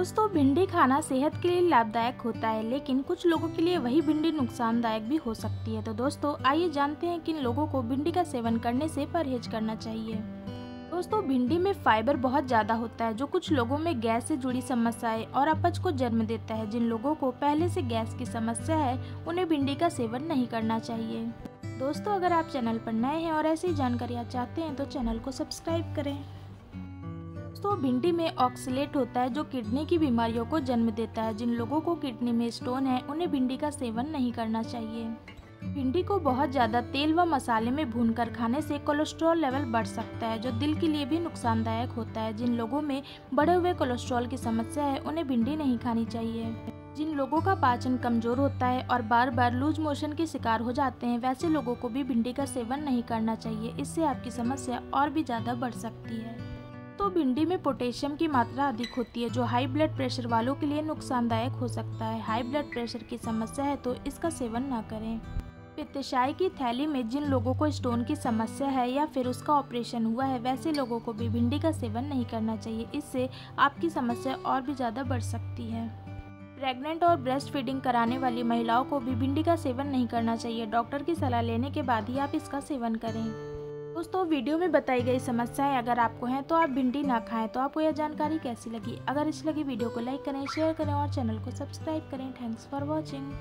दोस्तों भिंडी खाना सेहत के लिए लाभदायक होता है, लेकिन कुछ लोगों के लिए वही भिंडी नुकसानदायक भी हो सकती है। तो दोस्तों, आइए जानते हैं किन लोगों को भिंडी का सेवन करने से परहेज करना चाहिए। दोस्तों, भिंडी में फाइबर बहुत ज़्यादा होता है, जो कुछ लोगों में गैस से जुड़ी समस्याएँ और अपच को जन्म देता है। जिन लोगों को पहले से गैस की समस्या है, उन्हें भिंडी का सेवन नहीं करना चाहिए। दोस्तों, अगर आप चैनल पर नए हैं और ऐसी जानकारियाँ चाहते हैं तो चैनल को सब्सक्राइब करें। दोस्तों, भिंडी में ऑक्सीलेट होता है जो किडनी की बीमारियों को जन्म देता है। जिन लोगों को किडनी में स्टोन है, उन्हें भिंडी का सेवन नहीं करना चाहिए। भिंडी को बहुत ज़्यादा तेल व मसाले में भूनकर खाने से कोलेस्ट्रॉल लेवल बढ़ सकता है, जो दिल के लिए भी नुकसानदायक होता है। जिन लोगों में बढ़े हुए कोलेस्ट्रॉल की समस्या है, उन्हें भिंडी नहीं खानी चाहिए। जिन लोगों का पाचन कमज़ोर होता है और बार बार लूज मोशन के शिकार हो जाते हैं, वैसे लोगों को भी भिंडी का सेवन नहीं करना चाहिए। इससे आपकी समस्या और भी ज़्यादा बढ़ सकती है। तो भिंडी में पोटेशियम की मात्रा अधिक होती है, जो हाई ब्लड प्रेशर वालों के लिए नुकसानदायक हो सकता है। हाई ब्लड प्रेशर की समस्या है तो इसका सेवन ना करें। पित्तशाई की थैली में जिन लोगों को स्टोन की समस्या है या फिर उसका ऑपरेशन हुआ है, वैसे लोगों को भी भिंडी का सेवन नहीं करना चाहिए। इससे आपकी समस्या और भी ज़्यादा बढ़ सकती है। प्रेग्नेंट और ब्रेस्ट फीडिंग कराने वाली महिलाओं को भी भिंडी का सेवन नहीं करना चाहिए। डॉक्टर की सलाह लेने के बाद ही आप इसका सेवन करें। दोस्तों, वीडियो में बताई गई समस्याएँ अगर आपको हैं तो आप भिंडी ना खाएँ तो आपको यह जानकारी कैसी लगी? अगर इस लगी वीडियो को लाइक करें, शेयर करें और चैनल को सब्सक्राइब करें। Thanks for watching.